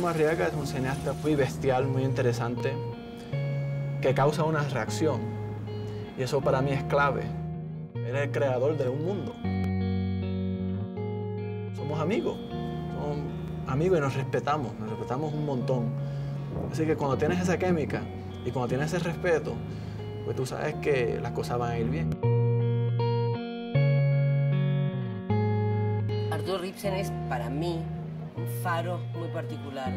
Guillermo Arriaga es un cineasta muy bestial, muy interesante, que causa una reacción. Y eso para mí es clave. Él es el creador de un mundo. Somos amigos, somos amigos y nos respetamos, nos respetamos un montón. Así que cuando tienes esa química y cuando tienes ese respeto, pues tú sabes que las cosas van a ir bien. Arturo Ripsen es para mí faro muy particular.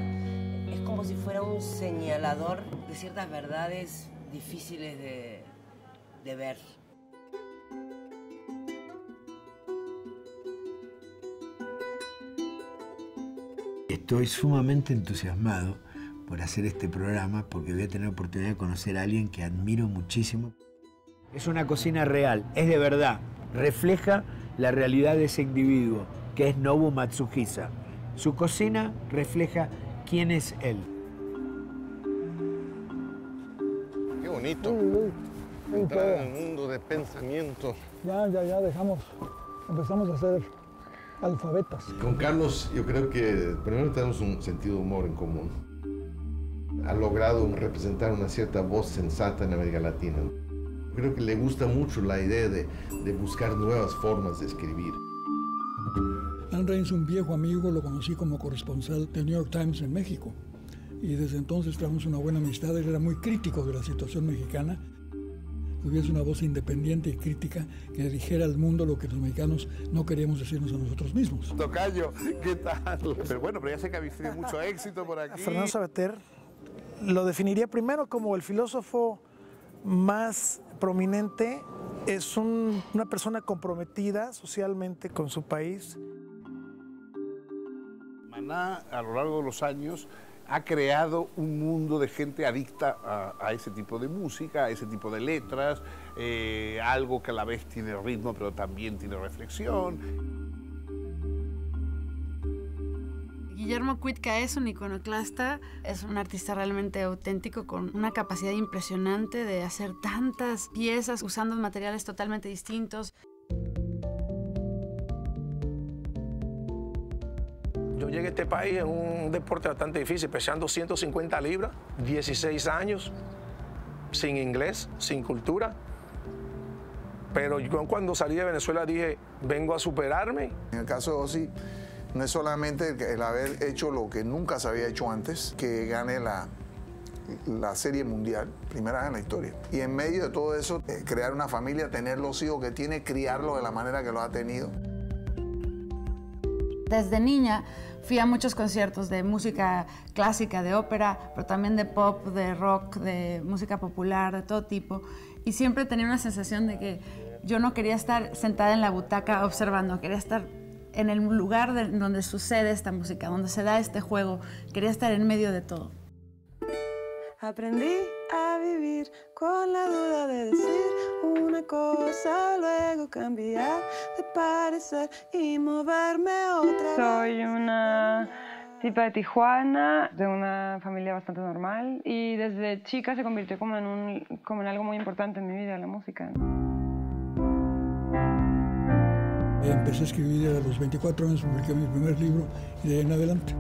Es como si fuera un señalador de ciertas verdades difíciles de, de ver. Estoy sumamente entusiasmado por hacer este programa porque voy a tener la oportunidad de conocer a alguien que admiro muchísimo. Es una cocina real, es de verdad, refleja la realidad de ese individuo, que es Nobu Matsuhisa. Su cocina refleja quién es él. Qué bonito. Entrar en el mundo de pensamiento. Ya, ya, ya dejamos, empezamos a hacer alfabetas. Con Carlos yo creo que primero tenemos un sentido de humor en común. Ha logrado representar una cierta voz sensata en América Latina. Creo que le gusta mucho la idea de, de buscar nuevas formas de escribir. Anne Reigns, un viejo amigo, lo conocí como corresponsal del New York Times en México. Y desde entonces trabajamos una buena amistad. Él era muy crítico de la situación mexicana. Tuviese una voz independiente y crítica que dijera al mundo lo que los mexicanos no queríamos decirnos a nosotros mismos. Tocayo, ¿qué tal? Pero bueno, pero ya sé que habéis tenido mucho éxito por aquí. Fernando Sabater lo definiría primero como el filósofo más prominente. Es un- una persona comprometida socialmente con su país. A lo largo de los años, ha creado un mundo de gente adicta a, a ese tipo de música, a ese tipo de letras, eh, algo que a la vez tiene ritmo, pero también tiene reflexión. Guillermo Cuitca es un iconoclasta, es un artista realmente auténtico con una capacidad impresionante de hacer tantas piezas usando materiales totalmente distintos. Llegué a este país en un deporte bastante difícil, pesando 150 libras, 16 años, sin inglés, sin cultura. Pero yo cuando salí de Venezuela dije, vengo a superarme. En el caso de Ozzy, no es solamente el, el haber hecho lo que nunca se había hecho antes, que gane la, la serie mundial, primera vez en la historia. Y en medio de todo eso, eh, crear una familia, tener los hijos que tiene, criarlos de la manera que los ha tenido. Desde niña fui a muchos conciertos de música clásica, de ópera, pero también de pop, de rock, de música popular, de todo tipo. Y siempre tenía una sensación de que yo no quería estar sentada en la butaca observando, quería estar en el lugar de- donde sucede esta música, donde se da este juego, quería estar en medio de todo. Aprendí a vivir con la duda de decir una cosa, luego cambiar de parecer y moverme otra Soy una tipa de Tijuana, de una familia bastante normal y desde chica se convirtió como en, un, como en algo muy importante en mi vida, la música. Empecé a escribir a los 24 años, publiqué mi primer libro y de ahí en adelante.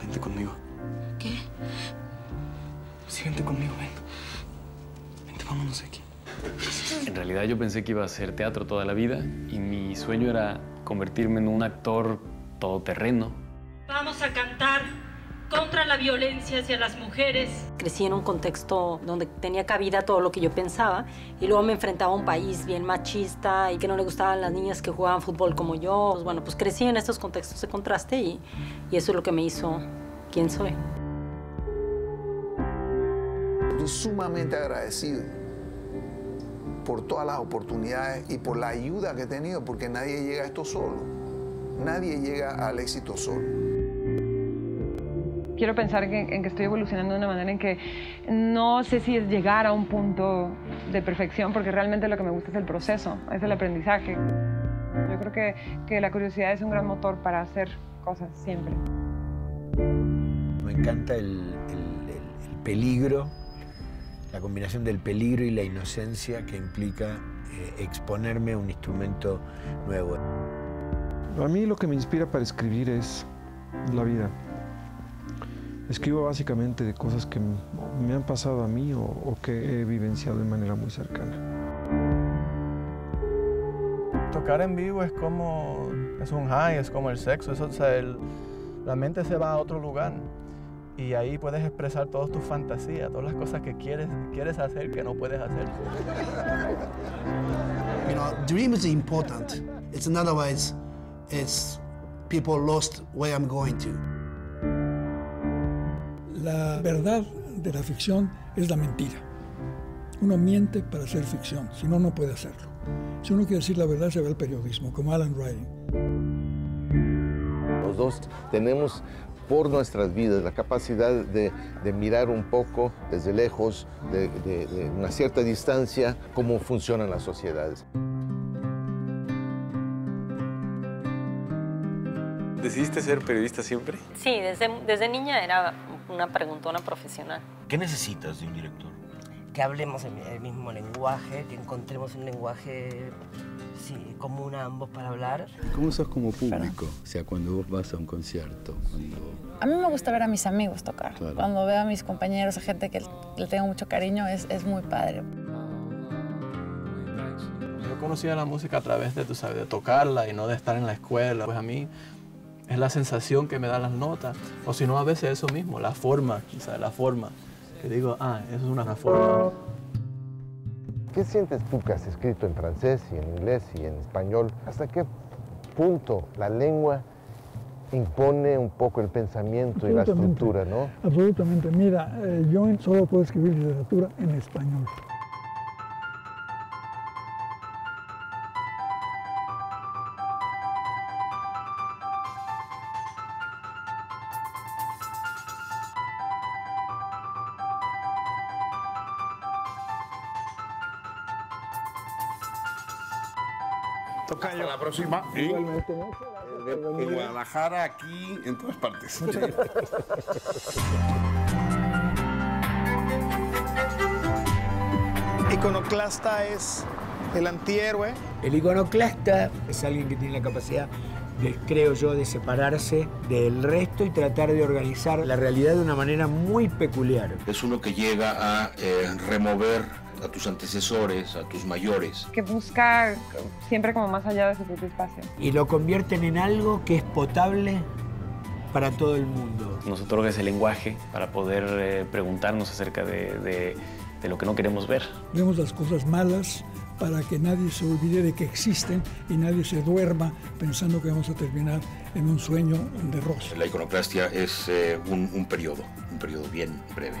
Vente conmigo. ¿Qué? Sí, vente conmigo, ven. Vámonos aquí. En realidad yo pensé que iba a hacer teatro toda la vida y mi sueño era convertirme en un actor todoterreno. Vamos a cantar contra la violencia hacia las mujeres. Crecí en un contexto donde tenía cabida todo lo que yo pensaba y luego me enfrentaba a un país bien machista y que no le gustaban las niñas que jugaban fútbol como yo. Pues bueno, pues crecí en estos contextos de contraste y, y eso es lo que me hizo quien soy. Estoy sumamente agradecido por todas las oportunidades y por la ayuda que he tenido, porque nadie llega a esto solo. Nadie llega al éxito solo. Quiero pensar que- en que estoy evolucionando de una manera en que no sé si es llegar a un punto de perfección, porque realmente lo que me gusta es el proceso, es el aprendizaje. Yo creo que, que la curiosidad es un gran motor para hacer cosas siempre. Me encanta el, el- el- el peligro, la combinación del peligro y la inocencia que implica eh, exponerme a un instrumento nuevo. A mí lo que me inspira para escribir es la vida. Escribo básicamente de cosas que me han pasado a mí o, que he vivenciado de manera muy cercana. Tocar en vivo es como, es un high, es como el sexo, eso, la mente se va a otro lugar y ahí puedes expresar todas tus fantasías, todas las cosas que quieres, quieres hacer que no puedes hacer. You know, dream is important. It's in other words, it's people lost where I'm going to. La verdad de la ficción es la mentira. Uno miente para hacer ficción, si no, no puede hacerlo. Si uno quiere decir la verdad, se va al periodismo, como Alan Riding. Los dos tenemos por nuestras vidas la capacidad de, mirar un poco desde lejos, de, de una cierta distancia, cómo funcionan las sociedades. ¿Decidiste ser periodista siempre? Sí, desde, desde niña era una preguntona profesional. ¿Qué necesitas de un director? Que hablemos el mismo lenguaje, que encontremos un lenguaje sí, común a ambos para hablar. ¿Cómo sos como público? O sea, cuando vos vas a un concierto, A mí me gusta ver a mis amigos tocar. Cuando veo a mis compañeros, a gente que le tengo mucho cariño, es, es muy padre. Yo conocía la música a través de, tú sabes, de tocarla y no de estar en la escuela. Pues a mí es la sensación que me dan las notas, o si no a veces eso mismo, la forma, o la forma, que digo, ah, eso es una forma. ¿Qué sientes tú que has escrito en francés y en inglés y en español? ¿Hasta qué punto la lengua impone un poco el pensamiento y la estructura, no? Absolutamente. Mira, eh, yo solo puedo escribir literatura en español. Hasta la próxima. Igualmente. En, Guadalajara, aquí, en todas partes. Iconoclasta es el antihéroe. El iconoclasta es alguien que tiene la capacidad de, creo yo, de separarse del resto y tratar de organizar la realidad de una manera muy peculiar. Es uno que llega a eh, remover a tus antecesores, a tus mayores. Que busca siempre como más allá de su propio espacio. Y lo convierten en algo que es potable para todo el mundo. Nos otorga ese lenguaje para poder eh, preguntarnos acerca de, de lo que no queremos ver. Vemos las cosas malas para que nadie se olvide de que existen y nadie se duerma pensando que vamos a terminar en un sueño de rosa. La iconoclastia es eh, un, un periodo, un periodo bien breve.